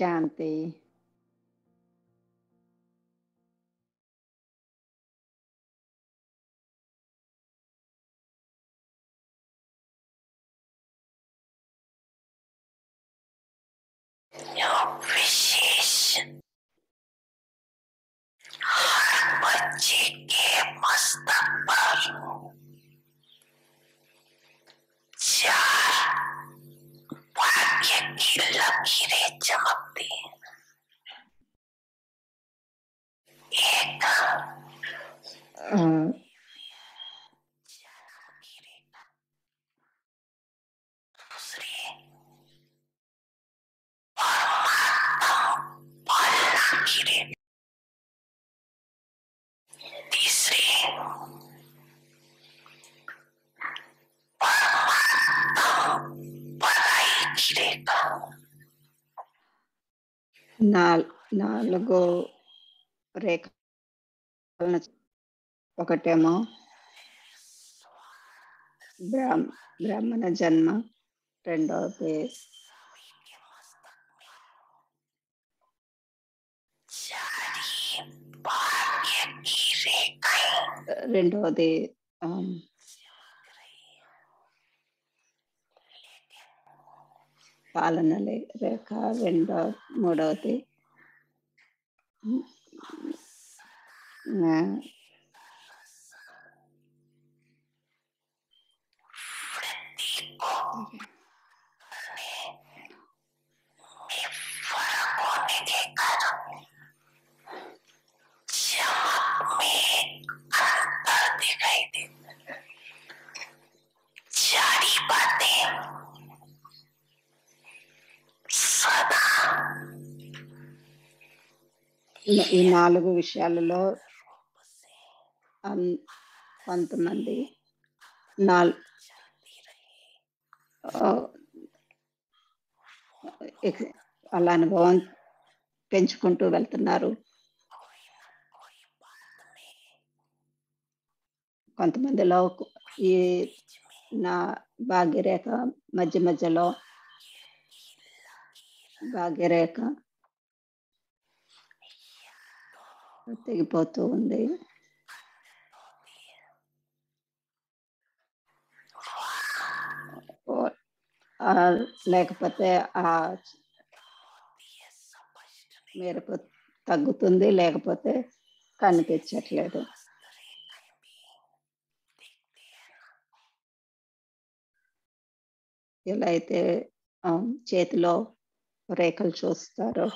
శాంతి నాలుగు రేఖ ఒకటేమో బ్రాహ్మణ జన్మ రెండవది రెండవది పాలన రేఖ రెండో మూడవది ఆ, ఈ- నాలుగు విషయాలలో కొంతమంది నాల్ వాళ్ళ అనుభవం పెంచుకుంటూ వెళ్తున్నారు. కొంతమందిలో ఈ నా భాగ్యరేఖ మధ్య మధ్యలో భాగ్యరేఖ తెగిపోతూ ఉంది. లేకపోతే ఆ మేరకు తగ్గుతుంది లేకపోతే కనిపించట్లేదు ఎలా అయితే చేతిలో రేఖలు చూస్తారో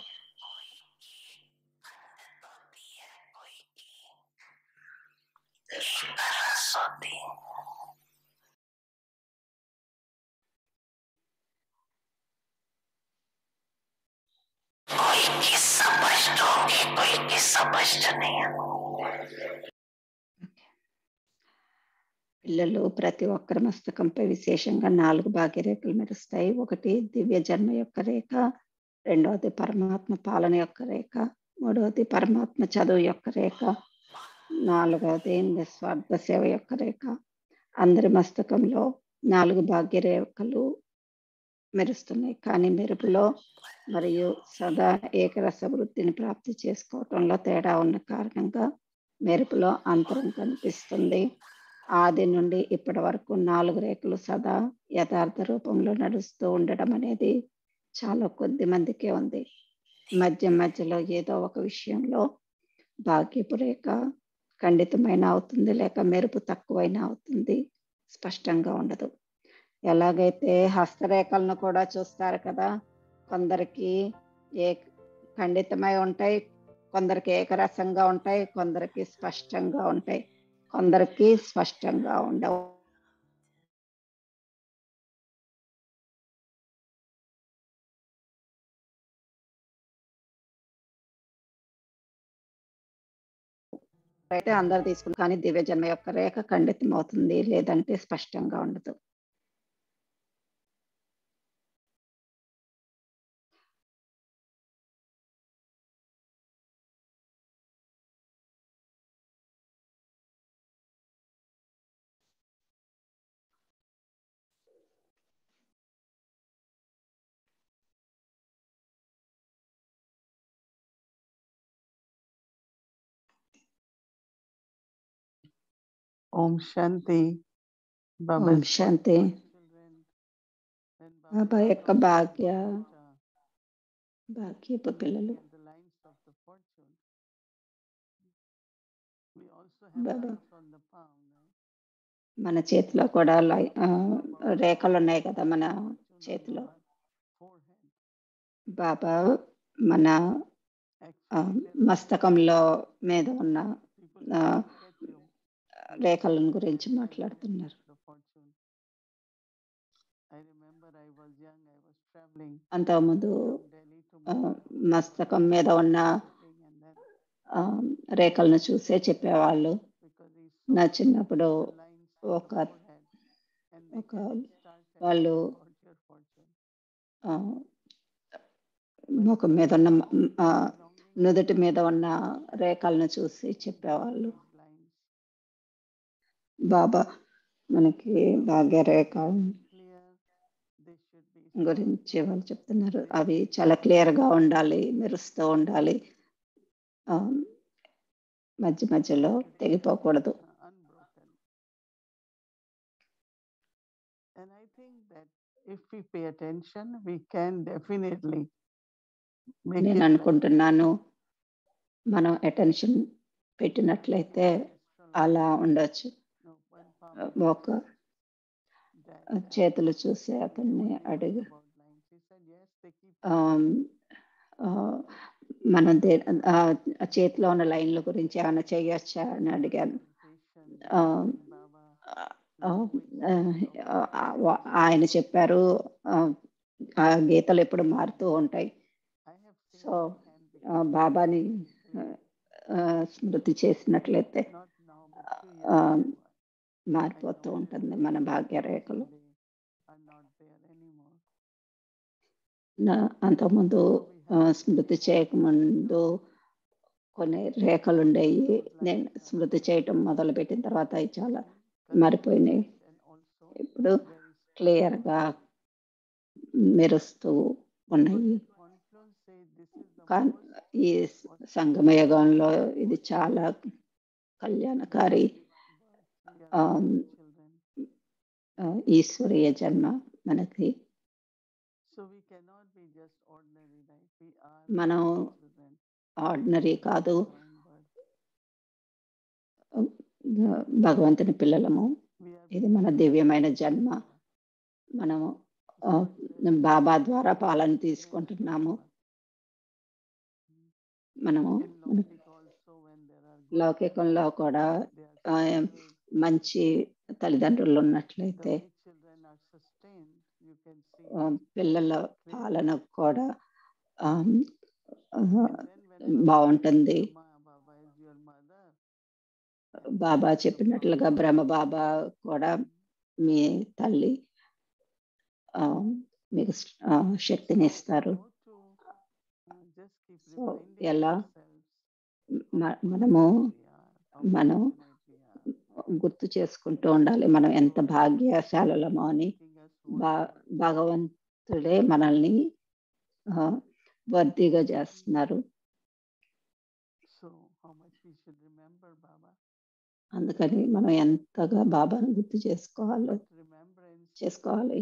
रस होती है कोई की स्पष्ट होंगे कोई की स्पष्ट नहीं होंगे పిల్లలు ప్రతి ఒక్కరి మస్తకంపై విశేషంగా నాలుగు భాగ్యరేఖలు మెరుస్తాయి ఒకటి దివ్య జన్మ యొక్క రేఖ రెండవది పరమాత్మ పాలన యొక్క రేఖ మూడవది పరమాత్మ చదువు యొక్క రేఖ నాలుగవది నిస్వార్థ సేవ యొక్క రేఖ. అందరి మస్తకంలో నాలుగు భాగ్యరేఖలు మెరుస్తున్నాయి. కానీ మెరుపులో మరియు సదా ఏకరస వృత్తిని ప్రాప్తి చేసుకోవటంలో తేడా ఉన్న కారణంగా మెరుపులో అంతరం కనిపిస్తుంది. ఆది నుండి ఇప్పటి వరకు నాలుగు రేఖలు సదా యథార్థ రూపంలో నడుస్తూ ఉండడం అనేది చాలా కొద్ది మందికే ఉంది. మధ్య మధ్యలో ఏదో ఒక విషయంలో భాగ్యపు రేఖ ఖండితమైన అవుతుంది లేక మెరుపు తక్కువైనా అవుతుంది స్పష్టంగా ఉండదు. ఎలాగైతే హస్తరేఖలను కూడా చూస్తారు కదా కొందరికి ఏ ఖండితమై ఉంటాయి కొందరికి ఏకరసంగా ఉంటాయి కొందరికి స్పష్టంగా ఉంటాయి. కొందరికి స్పష్టంగా ఉండవు. అయితే అందరు తీసుకుని కానీ దివ్య జన్మ యొక్క రేఖ ఖండితం అవుతుంది లేదంటే స్పష్టంగా ఉండదు. ఓం శాంతి children. When బాబా యొక్క భాగ్య uh, భాగ్యపు పిల్లలు right? మన చేతిలో కూడా రేఖలు ఉన్నాయి కదా మన చేతిలో. బాబా మన మస్తకంలో మీద ఉన్న రేఖలను గురించి మాట్లాడుతున్నారు. అంతకుముందు మస్తకం మీద ఉన్న రేఖలను చూసే చెప్పేవాళ్ళు. నా చిన్నప్పుడు ఒక ఒక వాళ్ళు ముఖం మీద ఉన్న నుదుటి మీద ఉన్న రేఖలను చూసి చెప్పేవాళ్ళు. బాబా మనకి భాగ్యరేఖ గురించి వాళ్ళు చెప్తున్నారు. అవి చాలా క్లియర్గా ఉండాలి మెరుస్తూ ఉండాలి. మధ్య మధ్యలో తెగిపోకూడదు. నేను అనుకుంటున్నాను మనం అటెన్షన్ పెట్టినట్లయితే అలా ఉండొచ్చు. ఒక చేతులు చూసి అతన్ని అడుగు మనం చేతిలో ఉన్న లైన్ల గురించి ఏమైనా చేయొచ్చా అని అడిగాను. ఆయన చెప్పారు గీతలు ఎప్పుడు మారుతూ ఉంటాయి. సో బాబాని స్మృతి చేసినట్లయితే మారిపోతూ ఉంటుంది మన భాగ్యరేఖలు. నా- అంతకుముందు స్మృతి చేయకముందు కొన్ని రేఖలు ఉండేవి నేను స్మృతి చేయటం మొదలుపెట్టిన తర్వాత అవి చాలా మారిపోయినాయి. ఇప్పుడు క్లియర్గా మెరుస్తూ ఉన్నాయి. ఈ సంగమయుగంలో ఇది చాలా కళ్యాణకారి we are Um, children. ఆ, ఈశ్వరీయ జన్మ మనకి. మనం ఆర్డినరీ కాదు. భగవంతుని పిల్లలము. ఇది మన దివ్యమైన జన్మ. మనము బాబా ద్వారా పాలన తీసుకుంటున్నాము. మనము లౌకికంలో కూడా మంచి తల్లిదండ్రులు ఉన్నట్లయితే పిల్లల పాలన కూడా బాగుంటుంది. బాబా చెప్పినట్లుగా బ్రహ్మ బాబా కూడా మీ తల్లి మీకు శక్తిని ఇస్తారు ఎలా? మనము మనం గుర్తు చేసుకుంటూ ఉండాలి మనం ఎంత భాగ్యశాలలమో అని. భగవంతుడే మనల్ని వర్దిగా చేస్తున్నారు. అందుకని మనం ఎంతగా బాబాను గుర్తు చేసుకోవాలో చేసుకోవాలి.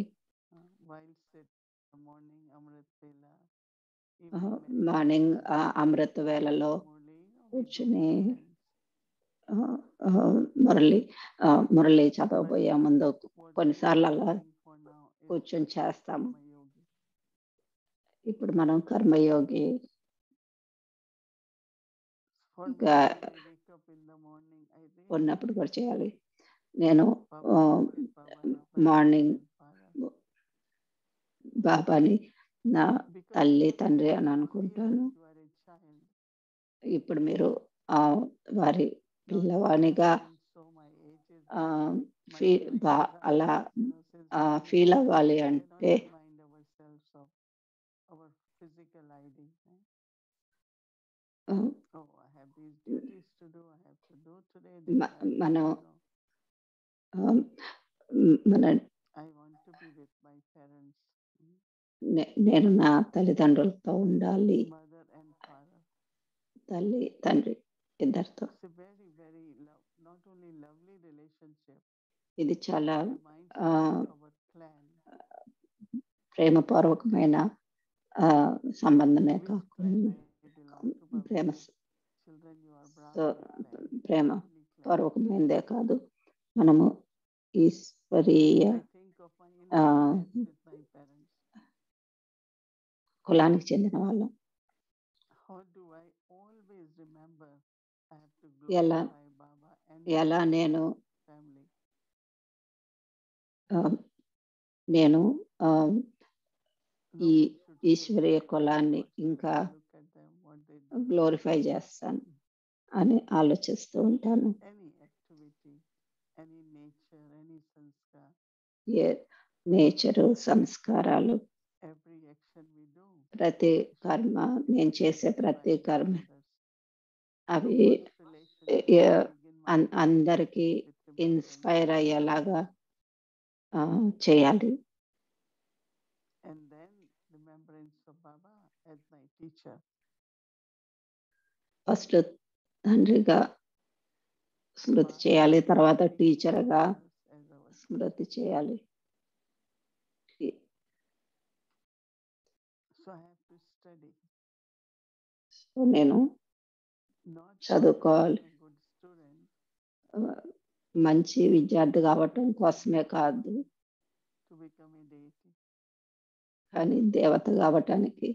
మార్నింగ్ అమృత వేళలో కూర్చుని మురళి మురళి చదవబోయే ముందు కొన్నిసార్లు అలా కూర్చొని చేస్తాము. ఇప్పుడు మనం కర్మయోగి ఉన్నప్పుడు కూడా చేయాలి. నేను మార్నింగ్ బాబాని నా తల్లి తండ్రి అని అనుకుంటాను. ఇప్పుడు మీరు వారి పిల్లవానిగా అలా ఫీల్ అవ్వాలి అంటే మనం మన నేను నా తల్లిదండ్రులతో ఉండాలి. తల్లి తండ్రి ఇద్దరితో. ఇది చాలా ప్రేమ ప్రేమపూర్వకమైన సంబంధమే కాకుండా ప్రేమ. పూర్వకమైనదే కాదు. మనము ఈశ్వరీయ కులానికి చెందిన వాళ్ళం. ఎలా? ఎలా నేను నేను ఈ ఈశ్వరీయ కులాన్ని ఇంకా గ్లోరిఫై చేస్తాను అని ఆలోచిస్తూ ఉంటాను. నేచరు సంస్కారాలు. ప్రతి కర్మ నేను చేసే ప్రతి కర్మ. అవి అందరికీ ఇన్స్పైర్ అయ్యేలాగా చేయాలి. ఫస్ట్ తండ్రిగా స్మృతి చేయాలి తర్వాత టీచర్గా స్మృతి చేయాలి. నేను చదువుకోవాలి. మంచి విద్యార్థి కావటం కోసమే కాదు. కానీ దేవత కావటానికి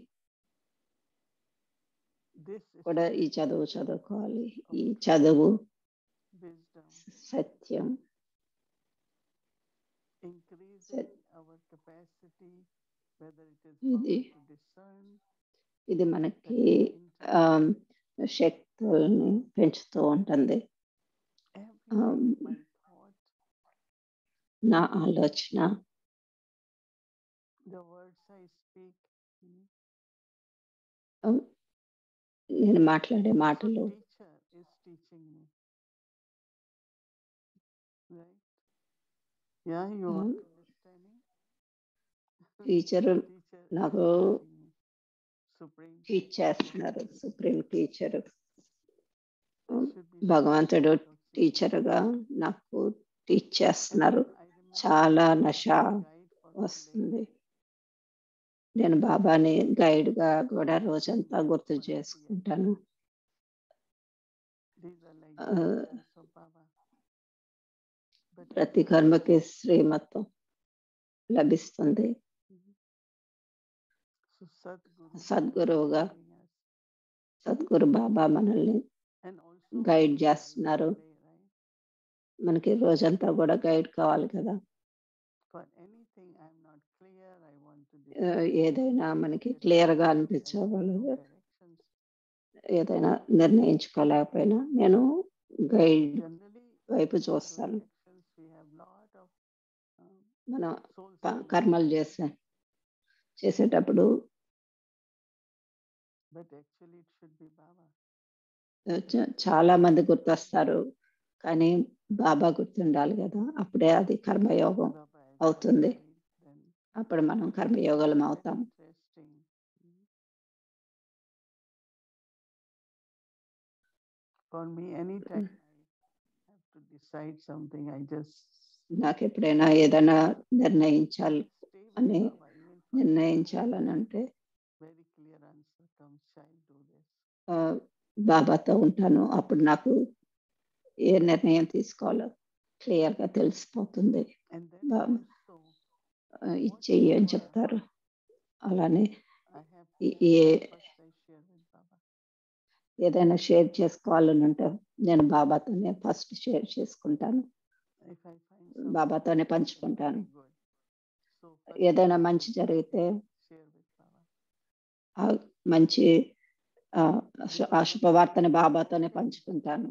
కూడా ఈ చదువు చదువుకోవాలి. ఈ చదువు సత్యం. ఇది ఇది మనకి శక్తుల్ని పెంచుతూ ఉంటుంది. Um, నా ఆలోచన oh, నేను మాట్లాడే మాటలు. Teacher hmm? నాకు టీచ్ చేస్తున్నారు సుప్రీం టీచర్ భగవంతుడు టీచర్గా నాకు టీచ్ చేస్తున్నారు. చాలా నష వస్తుంది. నేను బాబాని గైడ్గా కూడా రోజంతా గుర్తు చేసుకుంటాను. ప్రతి కర్మకి శ్రీమత్వం లభిస్తుంది. సద్గురువుగా సద్గురు బాబా మనల్ని గైడ్ చేస్తున్నారు. మనకి రోజంతా కూడా గైడ్ కావాలి కదా. ఏదైనా మనకి క్లియర్గా అనిపించాలి ఏదైనా నిర్ణయించుకోలేకపోయినా నేను గైడ్ వైపు చూస్తాను. మన కర్మలు చేసే చేసేటప్పుడు చాలా మంది గుర్తొస్తారు. కానీ బాబా గుర్తుండాలి కదా అప్పుడే అది కర్మయోగం అవుతుంది. అప్పుడు మనం కర్మయోగులం అవుతాం. Mm. నాకు ఎప్పుడైనా ఏదైనా నిర్ణయించాలి అని నిర్ణయించాలని అంటే బాబాతో ఉంటాను. అప్పుడు నాకు ఏ నిర్ణయం తీసుకోవాలో. క్లియర్గా తెలిసిపోతుంది. చెయ్యి అని చెప్తారు. అలానే ఏ-. ఏదైనా షేర్ చేసుకోవాలని అంటే నేను బాబాతోనే ఫస్ట్ షేర్ చేసుకుంటాను. బాబాతోనే పంచుకుంటాను. ఏదైనా మంచి జరిగితే మంచి ఆ శుభవార్తని బాబాతోనే పంచుకుంటాను.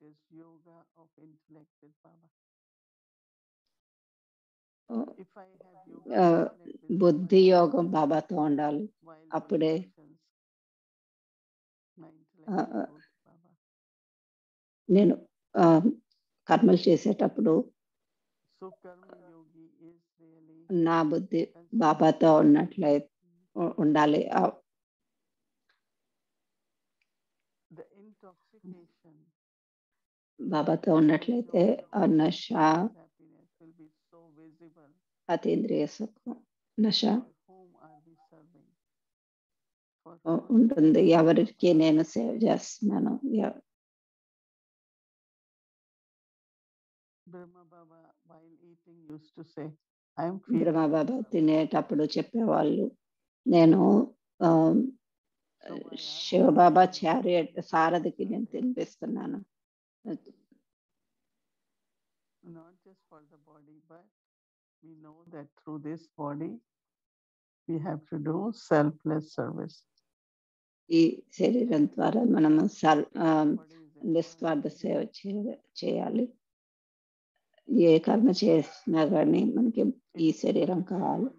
Is yoga of intellect with Baba. If I have yoga with బుద్ధి Baba, యోగం బాబాతో ఉండాలి అప్పుడే. నేను ఆ, కర్మలు చేసేటప్పుడు నా బుద్ధి బాబాతో ఉన్నట్లయితే ఉ- ఉండాలి ఆ, the intoxication బాబాతో ఉన్నట్లయితే నష అతీంద్రియ సుఖం. నష ఉంటుంది. ఎవరికి నేను సేవ్ చేస్తున్నాను. బ్రహ్మబాబా తినేటప్పుడు చెప్పేవాళ్ళు నేను శివబాబా చారి సారథికి నేను తినిపిస్తున్నాను. Not just for the body, but we know that through this body, we have to do selfless service. ఈ శరీరం ద్వారా మనము నిస్వార్థ సేవ చేయాలి ఏ కర్మ చేసినా కానీ మనకి ఈ శరీరం కావాలి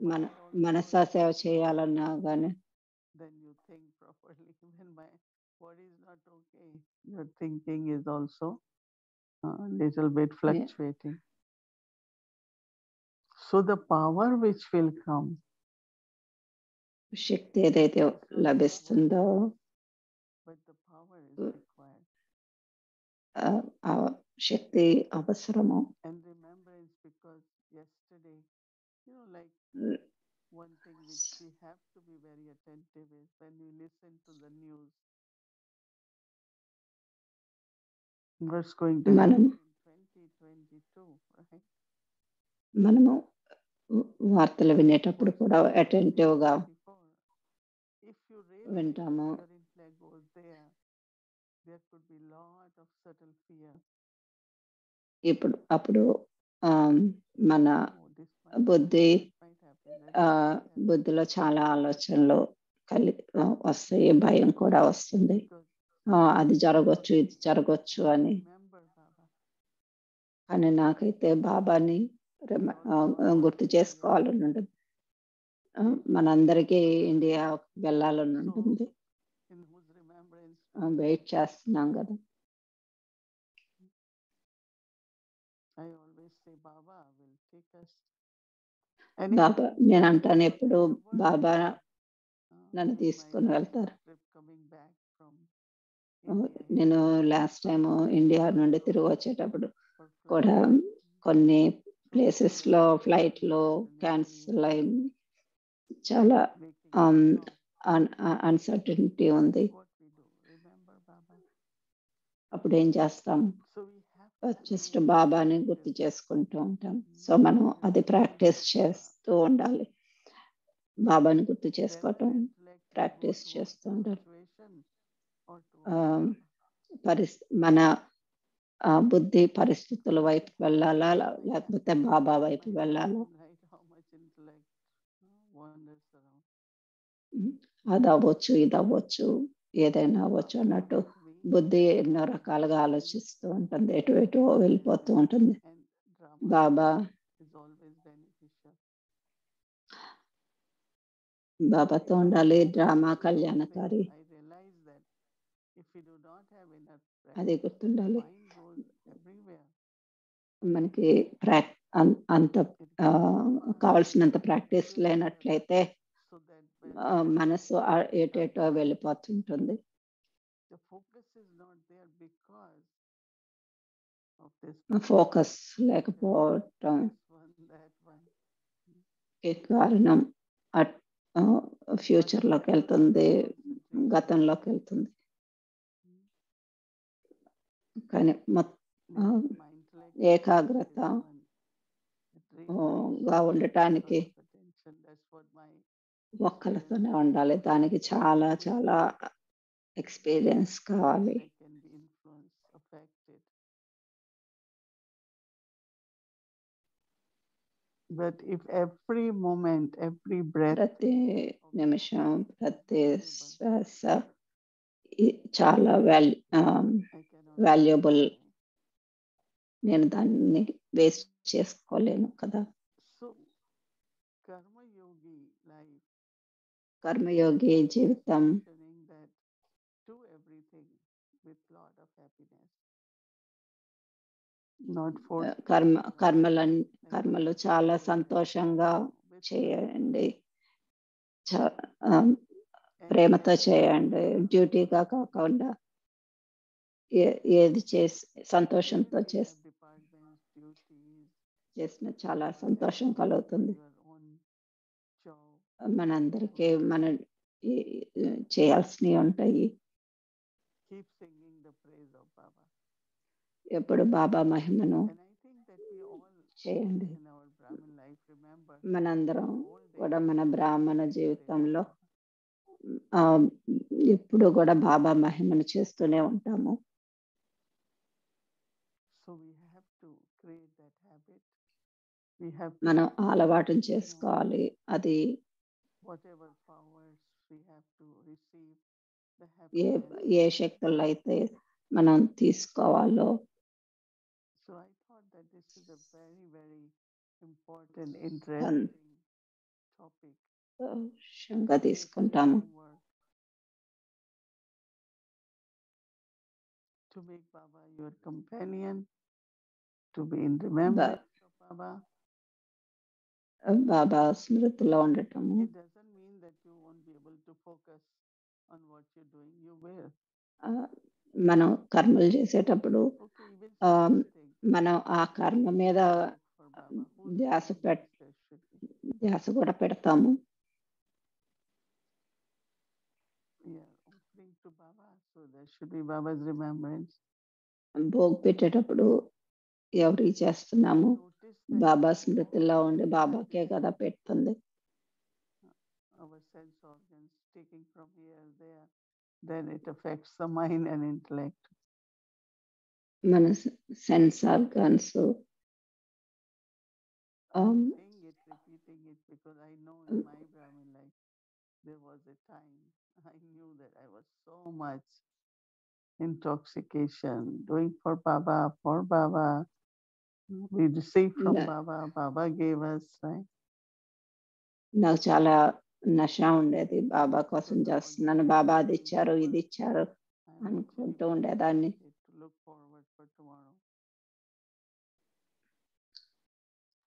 మన మనసా సేవ చేయాలన్నా కానీ then you think properly. When my body is not okay, your thinking is also a little bit fluctuating. So the power which will come, శక్తి ఏదైతే లభిస్తుందో but the power is Mm. required. ఆ, ఆ శక్తి అవసరము And remembrance because yesterday, you know, like one thing which we have to be very attentive is when we listen to the news. మనము వార్తలు వినేటప్పుడు కూడా అటెంటివ్గా వింటాము. ఇప్పుడు అప్పుడు మన బుద్ధి బుద్ధిలో చాలా ఆలోచనలు కలి వస్తాయి భయం కూడా వస్తుంది. అది జరగవచ్చు ఇది జరగవచ్చు అని. కానీ నాకైతే బాబాని గుర్తు చేసుకోవాలని ఉంటుంది. మనందరికీ ఇండియా వెళ్ళాలని ఉంటుంది. వెయిట్ చేస్తున్నాం కదా. బాబా నేను అంటాను ఎప్పుడు బాబా uh, నన్ను తీసుకొని వెళ్తారు. నేను లాస్ట్ టైం ఇండియా నుండి తిరిగి వచ్చేటప్పుడు కూడా కొన్ని ప్లేసెస్లో ఫ్లైట్లో క్యాన్సిల్ అయింది చాలా అన్సర్టనిటీ um, uh, ఉంది. అప్పుడు ఏం చేస్తాం? జస్ట్ బాబాని గుర్తు చేసుకుంటూ ఉంటాం. సో మనం అది ప్రాక్టీస్ చేస్తూ ఉండాలి. బాబాని గుర్తు చేసుకోవటం ప్రాక్టీస్ చేస్తూ ఉండాలి. పరిస్థి మన బుద్ధి పరిస్థితుల వైపు వెళ్ళాలా? లేకపోతే బాబా వైపు వెళ్ళాలా? Hmm. ఇది అవ్వచ్చు ఏదైనా అవ్వచ్చు అన్నట్టు బుద్ధి ఎన్నో రకాలుగా ఆలోచిస్తూ ఉంటుంది. ఎటు ఎటు వెళ్ళిపోతూ ఉంటుంది. బాబా బాబాతో ఉండాలి డ్రామా కళ్యాణకారి. అదే గుర్తుండాలి. మనకి అంత కావాల్సినంత ప్రాక్టీస్ లేనట్లయితే మనసు ఏటేటో వెళ్ళిపోతుంటుంది. ఫోకస్ లేకపోవటం ఏ కారణం. ఫ్యూచర్లోకి వెళ్తుంది గతంలోకి వెళ్తుంది. కానీ Ah, ఏకాగ్రత గా ఉండటానికి ఒక్కలతోనే ఉండాలి దానికి చాలా చాలా ఎక్స్పీరియన్స్ కావాలి. But if every moment, every breath ప్రతి నిమిషం ప్రతి శ్వాస చాలా వాల్యూ వాల్యుబుల్ నేను దాన్ని వేస్ట్ చేసుకోలేను కదా. కర్మయోగి జీవితం. కర్మ కర్మలు కర్మలు చాలా సంతోషంగా చేయండి ప్రేమతో చేయండి డ్యూటీగా కాకుండా ఏది చేసి సంతోషంతో చేసిన చాలా సంతోషం కలుగుతుంది. మనందరికీ మన చేయాల్సినవి ఉంటాయి. ఎప్పుడు బాబా మహిమను చేయండి. మనందరం కూడా మన బ్రాహ్మణ జీవితంలో ఎప్పుడు కూడా బాబా మహిమను చేస్తూనే ఉంటాము. మనం know, చేసుకోవాలి అది ఏ శక్తుల్లో అయితే మనం తీసుకోవాలో తీసుకుంటాము to make Baba your companion, to be in remembrance of Baba. బాబా స్మృతిలో ఉండటము. మనం కర్మలు చేసేటప్పుడు మనం ఆ కర్మ మీద ధ్యాస పెట్ ధ్యాస కూడా పెడతాము. భోగ్ పెట్టేటప్పుడు ఎవరికి చేస్తున్నాము? బాబా all స్మృతిలో ఉండి our బాబాకే habits, కదా పెడుతుంది our sense organs taking from here, there, then it affects the mind and intellect. మన sense organs I'm saying it, repeating it, because I know in Mm. my Brahmin life, there was a time I knew that I was so much intoxication, doing for Baba, for Baba. We received from Yeah. Baba, Baba gave us, right? నాకు చాలా నష ఉండేది బాబా కోసం చేస్తున్నాను బాబా అది ఇచ్చారు ఇది ఇచ్చారు అనుకుంటూ ఉండేదాన్ని.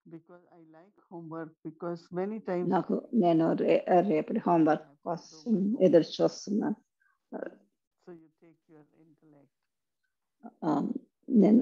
Because I like homework because many times నాకు నేను రేపటి హోంవర్క్ కోసం ఎదురు చూస్తున్నాను you take your intellect ఆ, నేను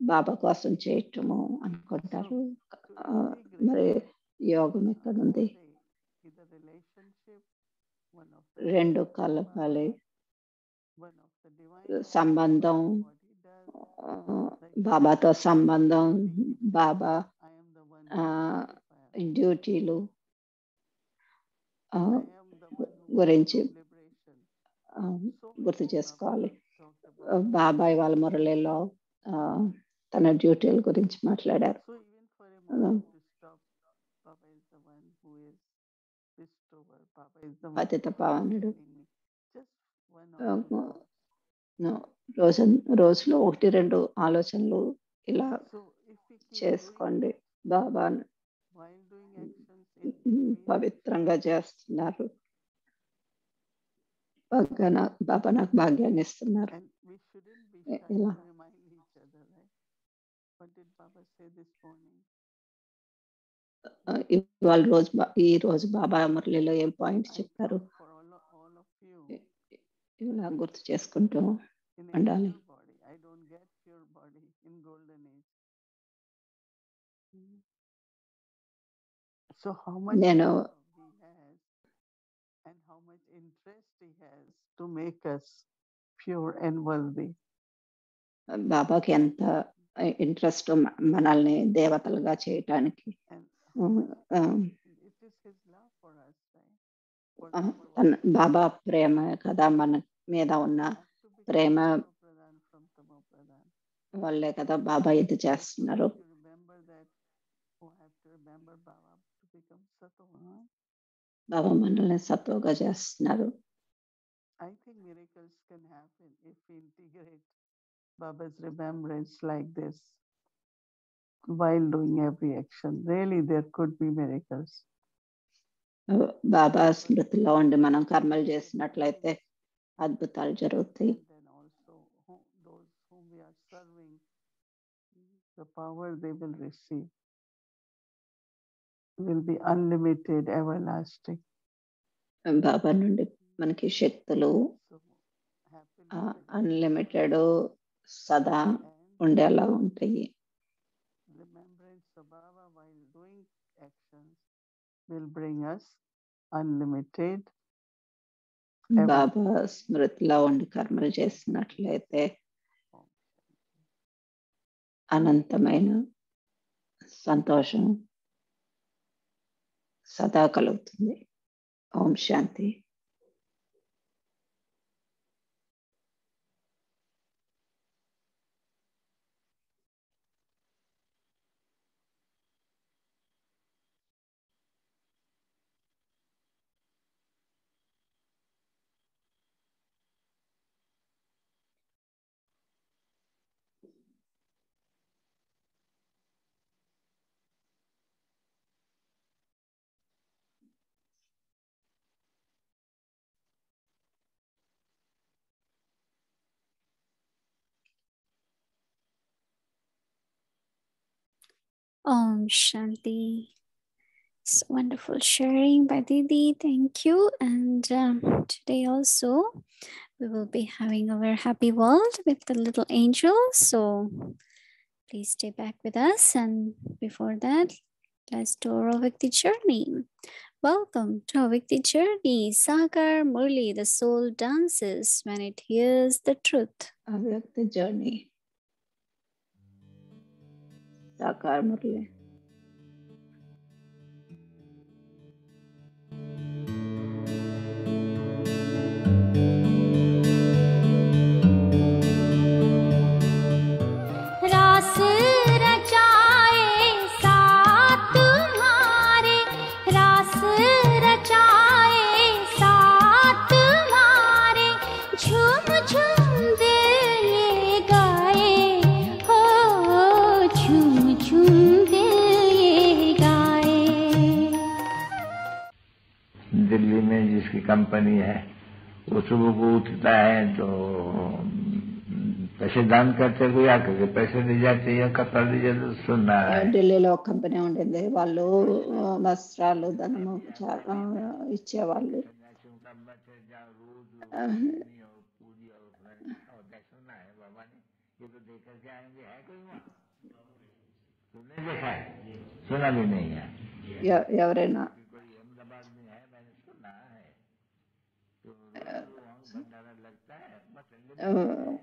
బాబా కోసం చేయటము అనుకుంటారు. మరి యోగం ఎక్కడ ఉంది రెండు కలపాలి సంబంధం బాబాతో సంబంధం బాబా డ్యూటీలు గురించి గుర్తు చేసుకోవాలి. బాబాయ్ వాళ్ళ మురళిలో తన డ్యూటీల గురించి మాట్లాడారు. బాధ్యత పావనుడు. Um, రోజు రోజులో ఒకటి రెండు ఆలోచనలు ఇలా చేసుకోండి. బాబా పవిత్రంగా చేస్తున్నారు. బాబా నాకు భాగ్యాన్ని ఇస్తున్నారు. ఇలా ఇవాళ రోజు ఈ రోజు బాబా మురళిలో ఏం పాయింట్ చెప్పారు you ఇలా గుర్తు చేసుకుంటూ ఉండాలి. Mm. నేను. బాబాకి ఎంత ఇంట్రెస్ట్ మనల్ని దేవతలుగా చేయటానికి. తన బాబా ప్రేమ కదా మన మీద ఉన్న ప్రేమ. వాళ్ళే కదా బాబా ఇది చేస్తున్నారు. బాబా మనల్ని సత్వగా చేస్తున్నారు. I think miracles can happen Baba's remembrance like this. while doing every action. Really, there could be miracles. Baba స్మృతిలో ఉండి మనం కర్మలు చేసినట్లయితే అద్భుతాలు జరుగుతాయి And then also, who, those whom we are serving, the power they will receive will be unlimited, everlasting. బాబా నుండి మనకి శక్తులు So, happily, అన్లిమిటెడ్ సదా ఉండేలా ఉంటాయి. బాబా స్మృతిలో ఉండి కర్మలు చేసినట్లయితే అనంతమైన సంతోషం సదా కలుగుతుంది. ఓం శాంతి. Om Shanti. It's wonderful sharing by Didi. Thank you. And um, today also, we will be having our happy world with the little angel. So please stay back with us. And before that, let's do our Vikti journey. Welcome to our Vikti journey. Sagar Murli, the soul dances when it hears the truth. Our the journey. साकार मर मतलब। पैसे दान करते कोई आकर के पैसे ले जाते या कपड़ा ले जाते तो सुनना है ఢిల్లీలో ఒక కంపెనీ ఉండింది వాళ్ళు ఆ, వస్త్రాలు ధనము చా- ఆ, ఇచ్చేవాళ్ళు सन्यासियों का मत है जहाँ रोज ఆ, रोशनी और पूरी और और सुनना है बाबा ने ये तो देख करके आएंगे है कोई वहाँ तुमने देखा है सुना भी नहीं है ఎ- ఎవరైనా कोई अहमदाबाद में है मैंने सुना है तो रोज वहाँ भंडारा लगता है बस ఆ, इतने की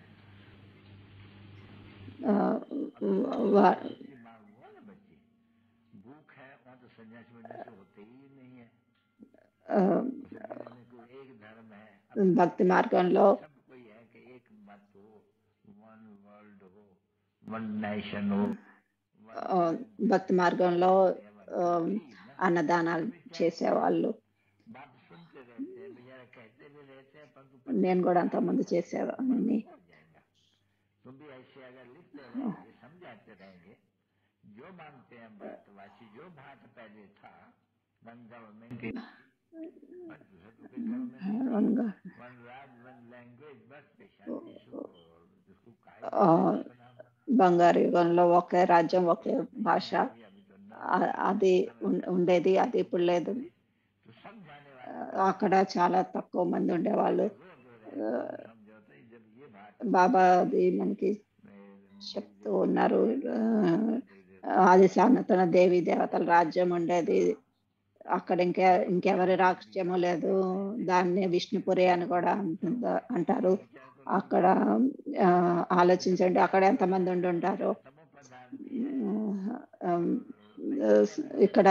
భక్తి మార్గంలో భక్తి మార్గంలో అన్నదానాలు చేసేవాళ్ళు. నేను కూడా అంతకుముందు చేసేవాడిని. हो जाएगा तुम भी ऐसे अगर लिखते रहेंगे समझाते रहेंगे जो मानते हैं भारतवासी जो भारत पहले था one government one one- one राज वन लैंग्वेज बस शांति सुख और जिसको काहे ఆ, బంగారు యుగంలో ఒకే రాజ్యం ఒకే భాష अभी तो ना ఆ- అది ఉం- ఉండేది అది ఇప్పుడు లేదు तो समझाने वाले ఆ, అక్కడ చాలా తక్కువ మంది ఉండేవాళ్ళు ఆ, समझौते जब ये बात బాబా అది మనకి में చెప్తూ ఉన్నారు. ఆది దేవి దేవతల రాజ్యం ఉండేది. అక్కడ ఇంకా ఇంకెవరి రాజ్యము లేదు. దాన్ని విష్ణుపురి అని కూడా అంటారు. అక్కడ ఆలోచించండి. అక్కడ ఎంతమంది ఉండి ఉంటారు ఇక్కడ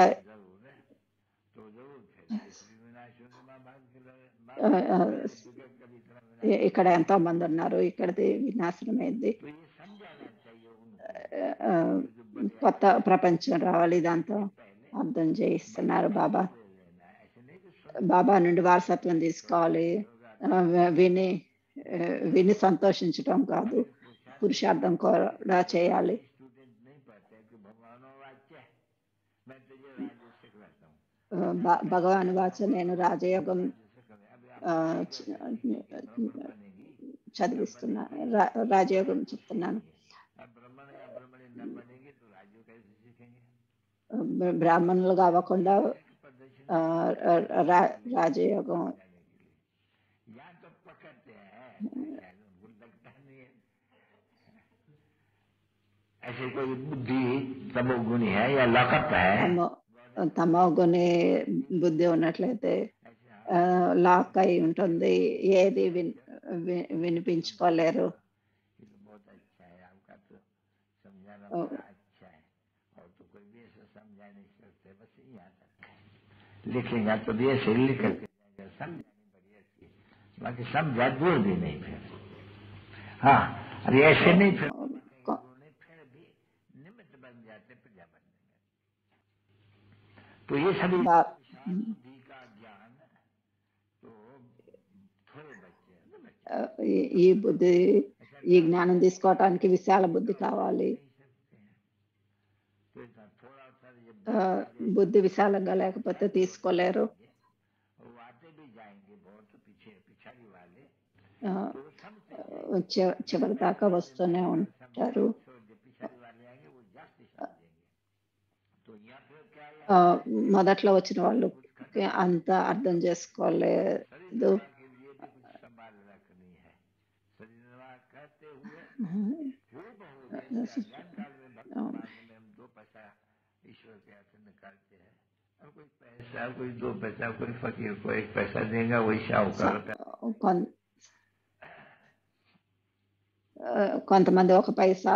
ఇక్కడ ఎంతో మంది ఉన్నారు? ఇక్కడది వినాశనం అయింది కొత్త ప్రపంచం రావాలి దాంతో అర్థం చేయిస్తున్నారు బాబా. బాబా నుండి వారసత్వం తీసుకోవాలి. విని విని సంతోషించడం కాదు పురుషార్థం కూడా చేయాలి. భగవాన్ వాచ నేను రాజయోగం చదివిస్తున్నాను రాజయోగం చెప్తున్నాను. బ్రాహ్మణులు కావకుండా రాజయోగం తమ గుని బుద్ధి ఉన్నట్లయితే లాక్ అయి ఉంటుంది ఏది వినిపించుకోలేరు अच्छा है और तो कोई भी ऐसा समझा नहीं सकते बस यहाँ तक लिखेगा तो भी ऐसे लिख करके समझाने बड़ी अच्छी बाकी समझा दूर भी नहीं फिर हाँ अरे ऐसे नहीं फिर फिर भी निमित्त बन जाते प्रजा बन जाते तो ये सभी का ये बुद्धि, ये ज्ञानानंद स्कॉटन के विशाल बुद्धि कावाली బుద్ధి విశాలంగా లేకపోతే తీసుకోలేరు. చివరి దాకా వస్తూనే ఉంటారు. మొదట్లో వచ్చిన వాళ్ళు అంత అర్థం చేసుకోలేదు. कोई पैसा कोई दो पैसा कोई फकीर को एक पैसा देगा वही साहूकार కొన్- ఆ, కొంతమంది ఒక పైసా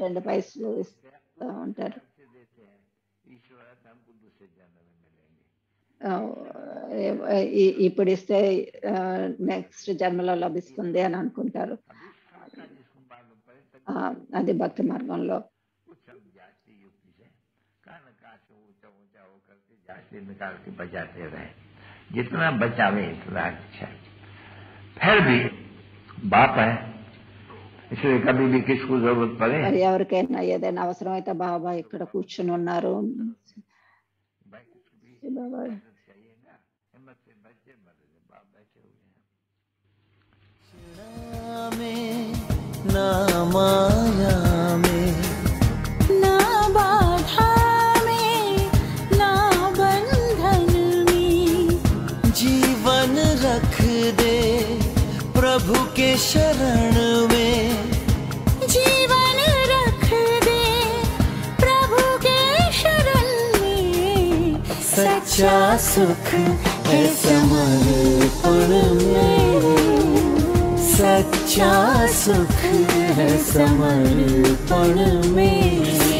రెండు పైసలు ఇస్తూ ఉంటారు से देते हैं ईश्वर है तो हमको दूसरे जन्म में मिलेंगे ఆ, ఈ- ఇప్పుడు ఇస్తే నెక్స్ట్ జన్మలో లభిస్తుంది అని అనుకుంటారు अभी साका जिसको मालूम पड़े तक ఆ, అది భక్తి మార్గంలో निकाल के बचाते रहे जितना बचावे इतना अच्छा है फिर भी बाप है इसलिए कभी भी किसको जरूरत पड़े మరి ఎవరికైనా ఏదైనా అవసరం అయితే బాబా ఇక్కడ కూర్చుని ఉన్నారు भाई किसको भी బాబా मदद चाहिए ना हिम्मत से बच्चे मदद बाप बैठे हुए हैं में ना माया में ना बाधा प्रभु के शरण में। जीवन रख दे प्रभु के शरण में। सच्चा सुख है समर्पण में। सच्चा सुख है समर्पण में।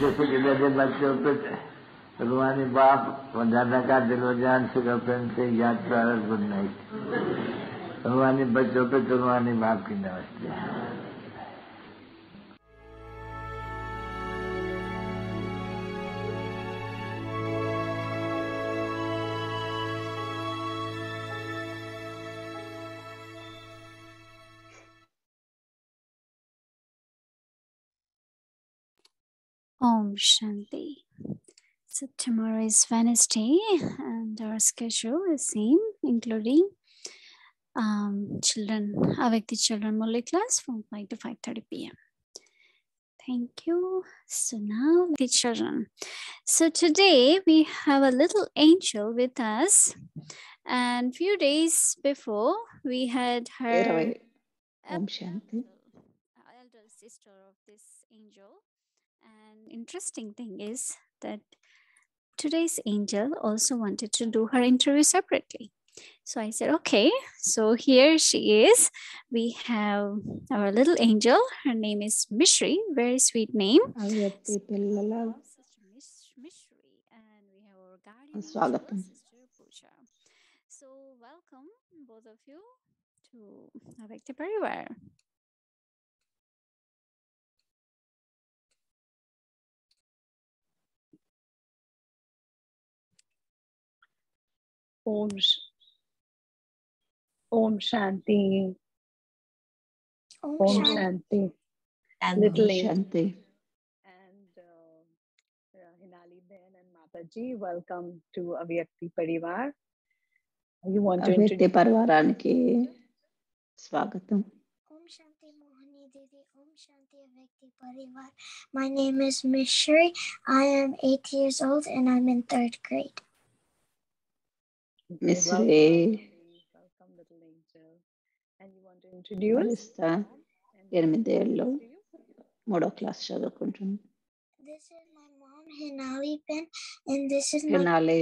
कुछ लगे बच्चों पे तुम्हारे बाप दादा का दिलवजान से गर्लफ्रेंड से याद कर गुड नाइट। तुम्हारे बच्चों पे तुम्हारे बाप की नमस्ते। Shanti. So tomorrow is Wednesday and our schedule is same, including um, children, Avakti children Muli class from 5 to 5.30 p.m. Thank you. So now the children. So today we have a little angel with us. And few days before we had her elder sister of this angel an interesting thing is that today's angel also wanted to do her interview separately. So I said, okay, so here she is. We have our little angel. Her name is Mishri, very sweet name. Mishri. And we have our guardian, Sister So welcome, both of you, to Avekta Parivar. Om, Om Shanti, Om Shanti little shanti. And uh, hinali ben and mataji welcome to avyakti parivar. You want to avyakti parivaraniki. Swagatam om shanti mohini devi om shanti avyakti parivar. My name is mishri. I am 8 years old and i'm in 3rd grade. Okay, Miss welcome, Ray. welcome, little angel. And you want to introduce? వరిస్తా And ఎనిమిదేళ్ళు to you? మూడో class చదువుకుంటుంది This is my mom, Hinali Ben, and this is my Hinali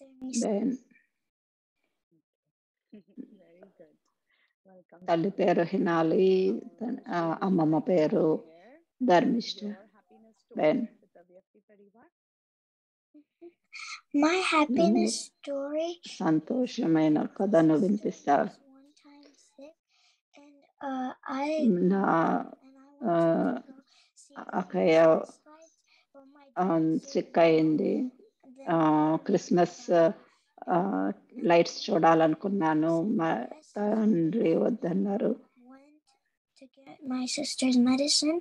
Denise. Ben Very good. Welcome. తల్లి పేరు హినాలి తన- ఆ, అమ్మమ్మ పేరు Share Dharmishta your My happiness story. సంతోషమైన కథను వినిపిస్తా I was one time sick, and uh, I నా and I wanted to go see the అక్కయ్య Christmas lights, but my dad said sick no. అయింది And uh, then Christmas uh, lights చూడాలనుకున్నాను మా తండ్రి వద్దన్నారు went to get my sister's medicine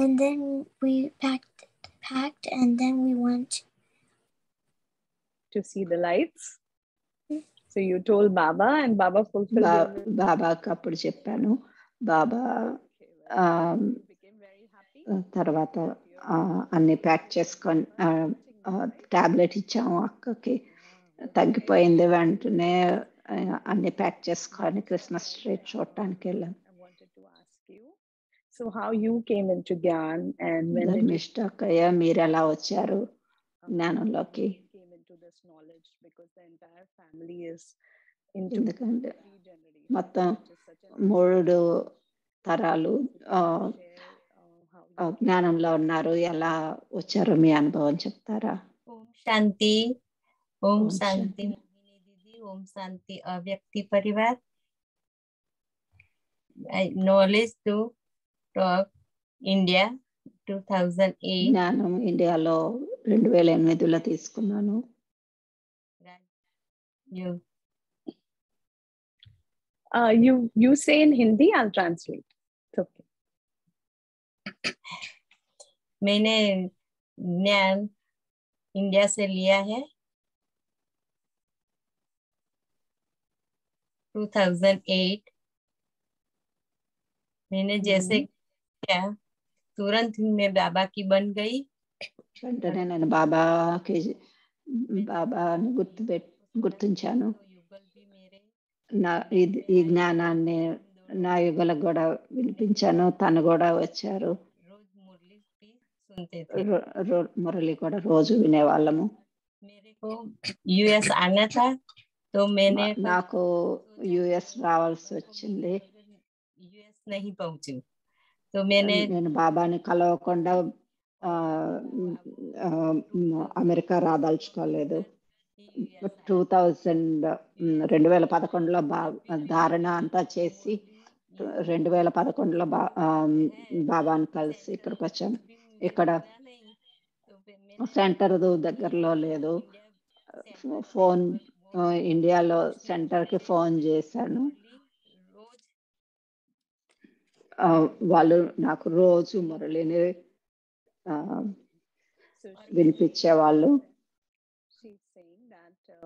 and then we packed packed and then we went to see the lights. So you told Baba, and Baba fulfilled బా your wish. బాబాకి అప్పుడు చెప్పాను బాబా Okay, well, ఆ, you became very happy. తర్వాత ఆ, అన్ని pack చేసుకొని tablet ఇచ్చాము అక్కకి తగ్గిపోయింది వెంటనే ఆ, అన్ని ప్యాక్ చేసుకొని క్రిస్మస్ ట్రీ చూడటానికి వెళ్ళాం I wanted to ask you. So how you came into Gyan and when did you Dharmishta అక్కయ్య మీరు ఎలా వచ్చారు um, జ్ఞానంలోకి you came into this knowledge because the entire family is మొత్తం మూడు తరాలు జ్ఞానంలో ఉన్నారు ఎలా వచ్చారో మీ అనుభవం చెప్తారా? ఓం శాంతి ఓం శాంతి దీది ఓం శాంతి వ్యక్తి Parivar. Knowledge to talk India two thousand eight జ్ఞానం ఇండియాలో రెండు వేల ఎనిమిదిలో తీసుకున్నాను. yeah uh, you you say in hindi i'll translate it's okay मैंने ज्ञान इंडिया से लिया है 2008 मैंने जैसे क्या तुरंत ही मैं बाबा की बन गई बाबा के बाबा गुप्त बेट గుర్తించాను. నా ఈ జ్ఞానాన్ని నా యుగలకు కూడా వినిపించాను. తను కూడా వచ్చారు. మురళి కూడా రోజు వినేవాళ్ళము. యుఎస్ నాకు యుఎస్ రావాల్సి వచ్చింది. నేను బాబాని కలవకుండా అమెరికా రాదలుచుకోలేదు. టూ థౌజండ్ రెండు వేల పదకొండులో బా ధారణ అంతా చేసి రెండు వేల పదకొండులో బా బాబాని కలిసి ఇక్కడికి వచ్చాం. ఇక్కడ సెంటర్ దగ్గరలో లేదు. ఫోన్ ఇండియాలో సెంటర్కి ఫోన్ చేశాను. వాళ్ళు నాకు రోజు మురళిని వినిపించేవాళ్ళు.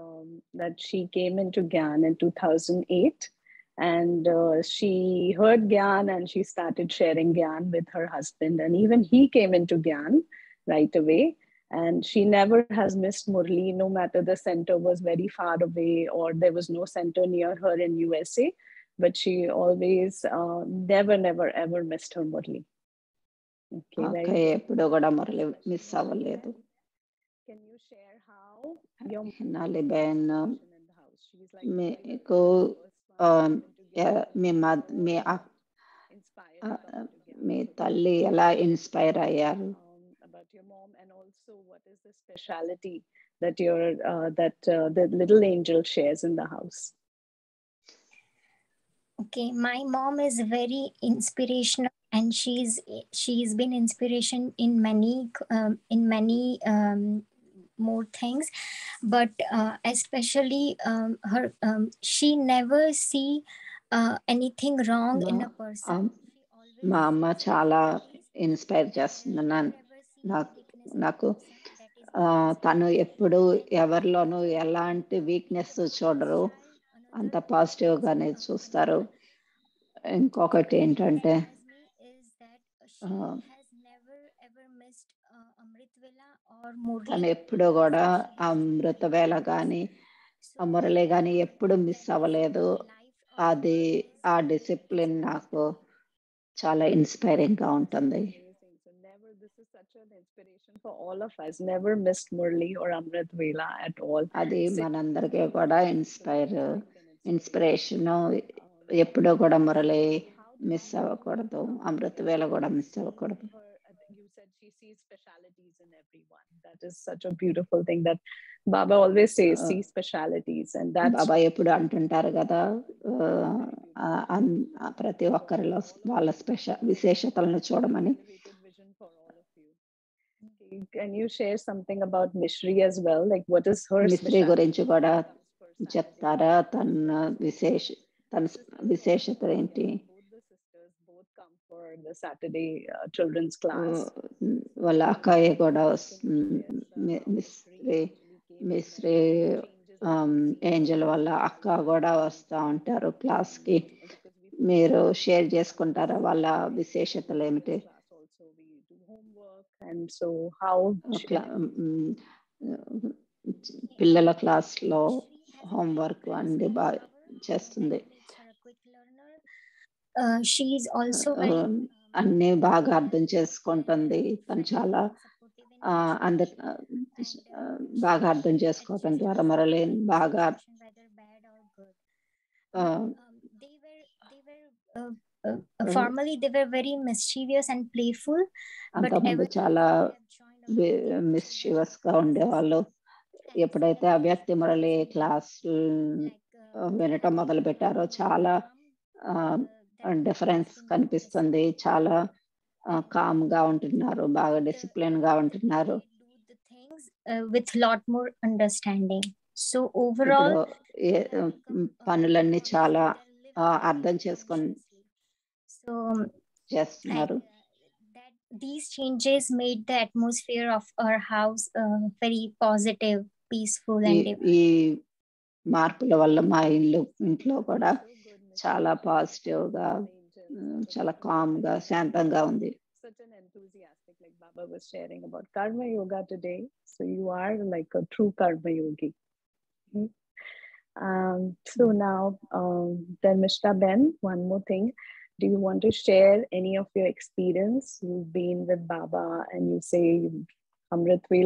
um, that she came into Gyan in 2008. And uh, she heard Gyan and she started sharing Gyan with her husband. And even he came into Gyan right away. And she never has missed Murli, no matter the center was very far away or there was no center near her in USA. But she always uh, never, never, ever missed her Murli. Okay, okay. Right? Can you share? how your హినాలిబెన్ in the house. She's like మీకు ఆ, ఎ- మీ మద్ మీ అక్- inspired ఆ, to come to Gyan. మీ తల్లి ఎలా inspire అయ్యారు um, about your mom and also what is the speciality that your uh, that uh, the little angel shares in the house Okay, my mom is very inspirational, and she's she's been inspiration in many um, in many um, more things, but uh, especially um, her um, she never see uh, anything wrong in a మా- person. మా అమ్మ see చాలా qualities inspire చేస్తుంది నాకు తను. ఎప్పుడు ఎవరిలోనూ ఎలాంటి weakness చూడరు అంత పాజిటివ్ గానే చూస్తారు ఇంకొకటి ఏంటంటే తను ఎప్పుడూ కూడా అమృత వేళ కానీ ఆ మురళి కానీ ఎప్పుడు మిస్ అవ్వలేదు. అది ఆ డిసిప్లిన్ నాకు చాలా ఇన్స్పైరింగ్గా ఉంటుంది. అది మనందరికీ కూడా ఇన్స్పైర్. ఇన్స్పిరేషన్ ఎప్పుడూ కూడా మురళి మిస్ అవ్వకూడదు. అమృత వేళ కూడా మిస్ అవ్వకూడదు. she sees specialities in everyone that is such a beautiful thing that baba always says Uh, see specialities and that's బాబా ఎప్పుడు అంటుంటారు కదా ఆ, ఆ, అన్- ఆ ప్రతి ఒక్కరిలో వాళ్ళ స్పెషల్ విశేషతలను చూడమని elevated vision for all of you okay, can you share something about mishri as well like what is her Mistry speciality గురించి కూడా comes for Saturday? చెప్తారా తన విశేష తన విశేషత ఏంటి for the saturday uh, children's class. వాళ్ళ అక్కయ్య కూడా వస్తుంది మి- మిస్త్రీ మిస్త్రీ ఏంజల్ వాళ్ళ అక్క కూడా వస్తూ ఉంటారు క్లాస్కి మీరు షేర్ చేసుకుంటారా వాళ్ళ విశేషతలు ఏమిటి? పిల్లల క్లాస్లో హోంవర్క్ అన్ని బాగా చేస్తుంది. షీఈ్ ఆల్సో అన్ని బాగా అర్థం చేసుకుంటుంది. తను చాలా అందరి బాగా అర్థం చేసుకోవటం ద్వారా మరల బాగా formally they were very mischievous and playful అంతకుముందు చాలా మిస్చీవస్గా ఉండేవాళ్ళు. ఎప్పుడైతే అభ్యర్థి మరలే క్లాస్ వినటం మొదలు పెట్టారో చాలా డిఫరెన్స్ కనిపిస్తుంది చాలా కామ్గా ఉంటున్నారు బాగా డిసిప్లిన్గా ఉంటున్నారు uh, more understanding so overall ఇప్పుడు ఏ- పనులన్నీ చాలా అర్థం చేసుకొని so చేస్తున్నారు uh, these changes made the atmosphere of our house uh, very positive peaceful ఈ and ఈ మార్పుల వల్ల మా ఇల్లు ఇంట్లో కూడా చాలా పాజిటివ్ గా ఉమ్, చాలా కామ్ గా శాంతంగా ఉంది such an enthusiastic like baba was sharing about karma yoga today so you are like a true karma yogi Mhm. um, so now um, then mishta ben one more thing do you want to share any of your experience you've been with baba and you say amrit Vela